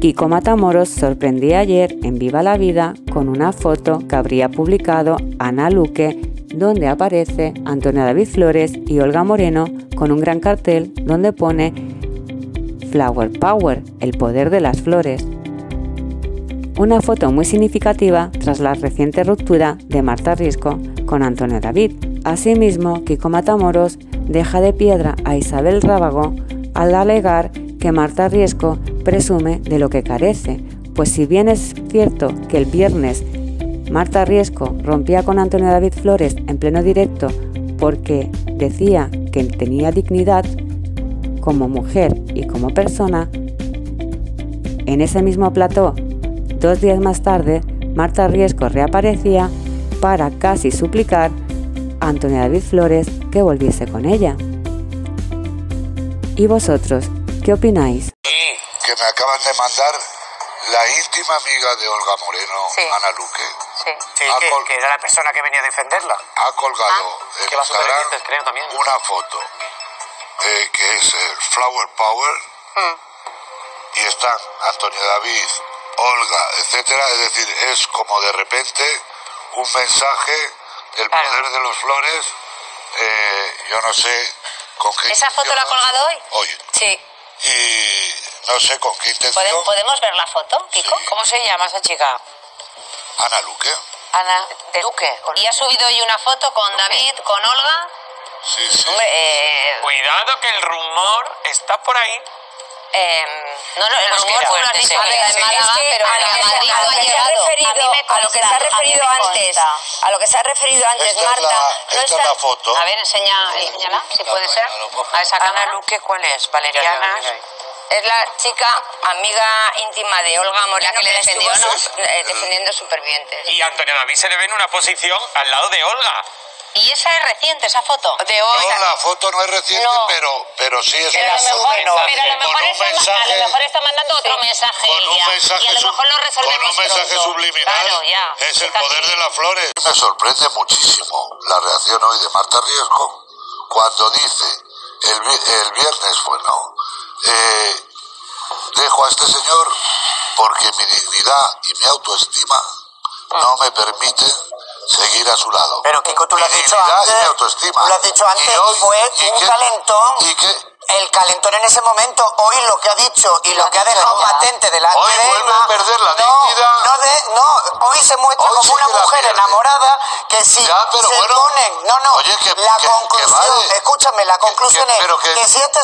Kiko Matamoros sorprendía ayer en Viva la Vida con una foto que habría publicado Ana Luque donde aparece Antonio David Flores y Olga Moreno con un gran cartel donde pone Flower Power, el poder de las flores. Una foto muy significativa tras la reciente ruptura de Marta Risco con Antonio David. Asimismo, Kiko Matamoros deja de piedra a Isabel Rábago al alegar que Marta Riesco presume de lo que carece, pues si bien es cierto que el viernes Marta Riesco rompía con Antonio David Flores en pleno directo porque decía que tenía dignidad como mujer y como persona, en ese mismo plató, dos días más tarde, Marta Riesco reaparecía para casi suplicar a Antonio David Flores que volviese con ella. ¿Y vosotros qué opináis? Que me acaban de mandar la íntima amiga de Olga Moreno, Ana Luque. Sí, que, era la persona que venía a defenderla. Ha colgado ah. en Instagram una foto eh, que es el Flower Power mm. y están Antonio David, Olga, etcétera. Es decir, es como de repente un mensaje del poder de los flores. Eh, yo no sé con qué. ¿Esa foto la ha colgado hoy? Hoy. Sí. Y no sé con qué intención. ¿Podemos ver la foto, Kiko? ¿Cómo se llama esa chica? Ana Luque. Ana de Luque. Y ha subido hoy una foto con David, con Olga. Sí, sí. Eh, Cuidado que el rumor está por ahí. Eh, no, no, el rumor fue lo dicho de Málaga, pero a lo que se ha referido, a lo que se ha referido antes, a lo que se ha referido antes, esta Marta. Es la, esta es la foto. A ver, enseña, enséñala, si puede ser. A esa Ana Luque, ¿cuál es? Valeriana. Es la chica amiga íntima de Olga Moreno que, le defendió, ¿no? Eh, defendiendo supervivientes. Y Antonio David se le ve en una posición al lado de Olga. Y esa es reciente, esa foto. De hoy. No, la foto no es reciente, pero, pero sí es pero a lo mejor, pero a lo mejor, está, mensaje, a lo mejor está mandando otro mensaje con un mensaje y a lo mejor lo resolvemos Con un mensaje pronto. subliminal. Claro, ya. Es el poder de las flores. Me sorprende muchísimo la reacción hoy de Marta Riesco cuando dice el, el viernes fue no. Eh, dejo a este señor porque mi dignidad y mi autoestima no me permiten seguir a su lado. Pero Kiko, tú lo has dicho antes. Y mi autoestima. Tú lo has dicho antes, y hoy, fue y un que, calentón. Y que, el calentón en ese momento, hoy lo que ha dicho y lo que ha dejado patente delante hoy de vuelve Emma, a perder la no, dignidad. No, de, no, hoy se muestra Hoy como sí una mujer pierde. enamorada que si Ya, pero se bueno, ponen, no, no, oye, que- la que- que conclusión, vale. escúchame, la conclusión es pero que si este